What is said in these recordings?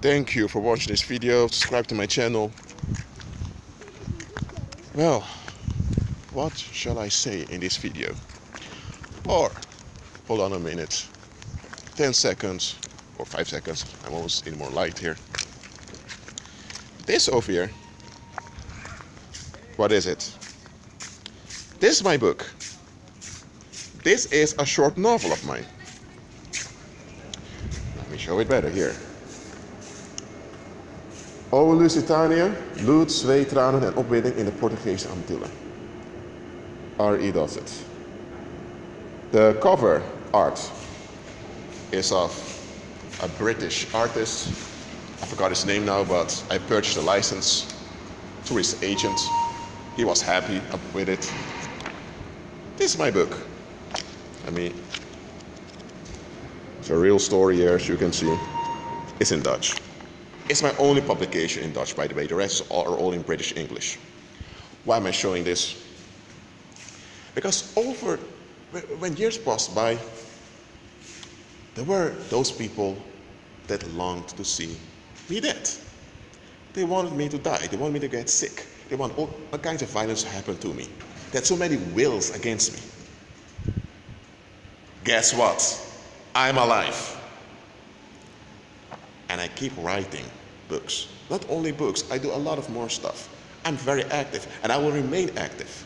Thank you for watching this video. Subscribe to my channel. Well, what shall I say in this video? Or, hold on a minute. 10 seconds or 5 seconds. I'm almost in more light here. This over here. What is it? This is my book. This is a short novel of mine. Let me show it better here. O Lusitania, bloed, zweet, tranen en opwinding in de Portugese Antillen. R.E. Dossett. The cover art is of a British artist. I forgot his name now, but I purchased a license through his agent. He was happy with it. This is my book. I mean, it's a real story here, as you can see. It's in Dutch. It's my only publication in Dutch, by the way. The rest are all in British English. Why am I showing this? Because over, when years passed by, there were those people that longed to see me dead. They wanted me to die. They wanted me to get sick. They want all, kinds of violence to happen to me. There so many wills against me. Guess what? I'm alive. And I keep writing books. Not only books, I do a lot of more stuff. I'm very active and I will remain active.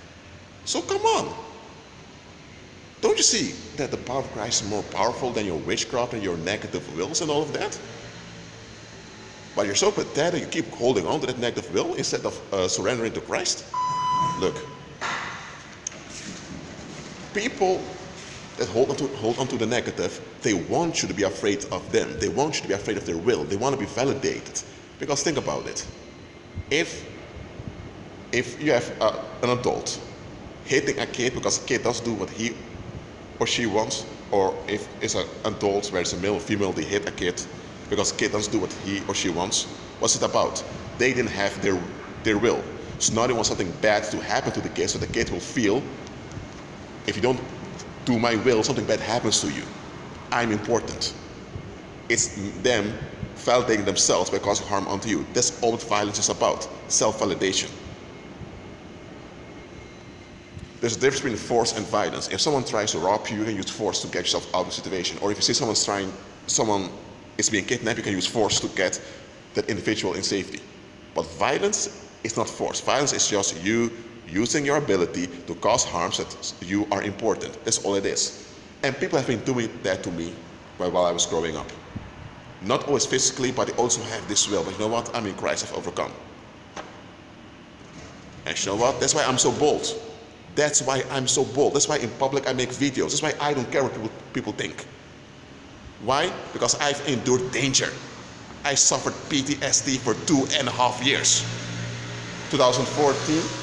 So come on. Don't you see that the power of Christ is more powerful than your witchcraft and your negative wills and all of that? But you're so pathetic, you keep holding on to that negative will instead of uh, surrendering to Christ. Look, people that hold on, to, hold on to the negative, they want you to be afraid of them. They want you to be afraid of their will. They want to be validated. Because think about it. If, if you have a, an adult hitting a kid because a kid does do what he or she wants, or if it's an adult where it's a male or female, they hit a kid because kid doesn't do what he or she wants, what's it about? They didn't have their, their will. So now they want something bad to happen to the kid so the kid will feel if you don't do my will, something bad happens to you. I'm important. It's them validating themselves by causing harm unto you. That's all what violence is about self validation. There's a difference between force and violence. If someone tries to rob you, you can use force to get yourself out of the situation. Or if you see someone's trying, someone is being kidnapped, you can use force to get that individual in safety. But violence is not force. Violence is just you using your ability to cause harm so that you are important. That's all it is. And people have been doing that to me while I was growing up. Not always physically, but they also have this will. But you know what? I'm in Christ, I've overcome. And you know what? That's why I'm so bold. That's why I'm so bold. That's why in public I make videos. That's why I don't care what people, people think. Why? Because I've endured danger. I suffered PTSD for two and a half years. 2014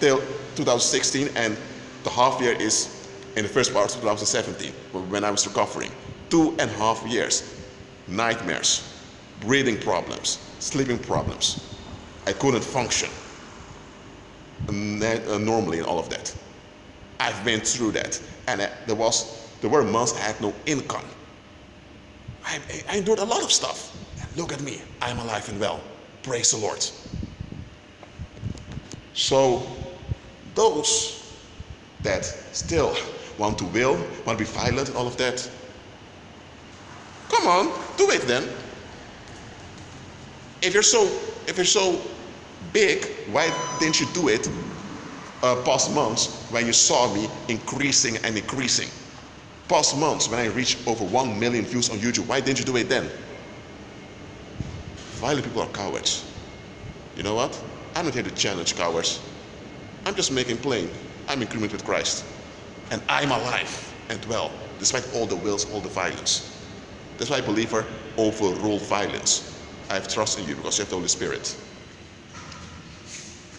till 2016, and the half year is in the first part of 2017 when I was recovering. Two and a half years. Nightmares, breathing problems, sleeping problems. I couldn't function normally and all of that. I've been through that, and uh, there was there were months I had no income. I, I endured a lot of stuff. Look at me, I'm alive and well. Praise the Lord. So, those that still want to will, want to be violent, all of that, come on, do it then. If you're so, if you're so big, why didn't you do it uh, past months when you saw me increasing and increasing? Past months when I reached over 1 million views on YouTube, why didn't you do it then? Violent people are cowards. You know what? I'm not here to challenge cowards. I'm just making plain I'm in agreement with Christ. And I'm alive and well, despite all the wills, all the violence. That's why believer overrule violence. I have trust in you because you have the Holy Spirit.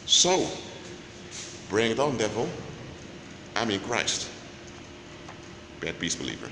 So, bring it on, devil. I'm in Christ. Be at peace, believer.